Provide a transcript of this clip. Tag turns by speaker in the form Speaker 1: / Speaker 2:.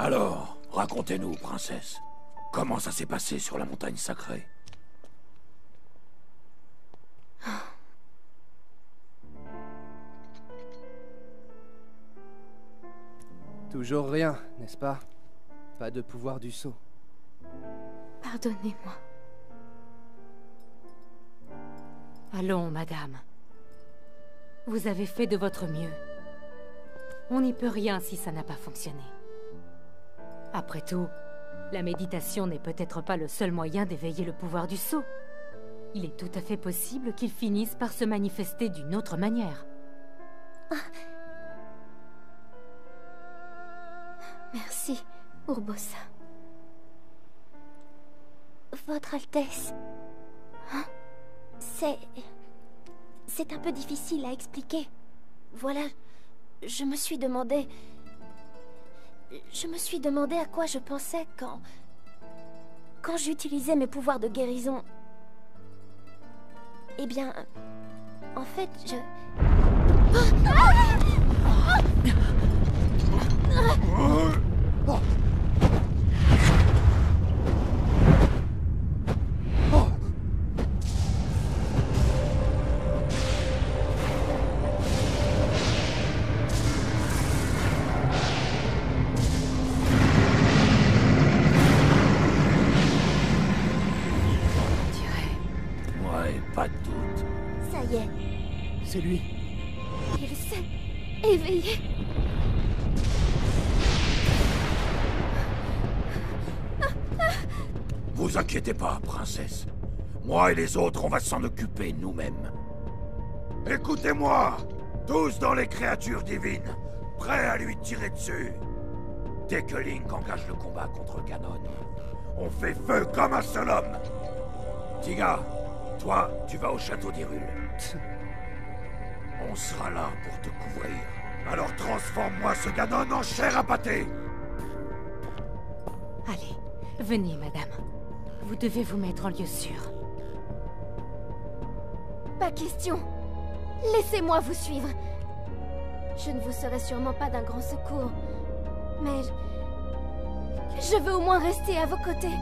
Speaker 1: Alors, racontez-nous, princesse. Comment ça s'est passé sur la montagne sacrée?
Speaker 2: Toujours rien, n'est-ce pas? Pas de pouvoir du sceau.
Speaker 3: Pardonnez-moi.
Speaker 4: Allons, madame. Vous avez fait de votre mieux. On n'y peut rien si ça n'a pas fonctionné. Après tout, la méditation n'est peut-être pas le seul moyen d'éveiller le pouvoir du sceau. Il est tout à fait possible qu'il finisse par se manifester d'une autre manière.
Speaker 3: Merci, Urbosa. Votre Altesse. Hein C'est... C'est un peu difficile à expliquer. Voilà, je me suis demandé... Je me suis demandé à quoi je pensais quand... Quand j'utilisais mes pouvoirs de guérison. Eh bien... En fait, je...
Speaker 4: On
Speaker 3: Ça y est,
Speaker 2: C'est lui.
Speaker 3: il s'est éveillé.
Speaker 1: Vous inquiétez pas, princesse. Moi et les autres, on va s'en occuper nous-mêmes. Écoutez-moi Tous dans les créatures divines, prêts à lui tirer dessus. Dès que Link engage le combat contre Ganon, on fait feu comme un seul homme. Tiga, toi, tu vas au château d'Hyrule. On sera là pour te couvrir. Alors transforme-moi ce Ganon en chair à pâté
Speaker 4: Allez, venez, madame. Vous devez vous mettre en lieu sûr.
Speaker 3: Pas question. Laissez-moi vous suivre. Je ne vous serai sûrement pas d'un grand secours, mais je... je veux au moins rester à vos côtés.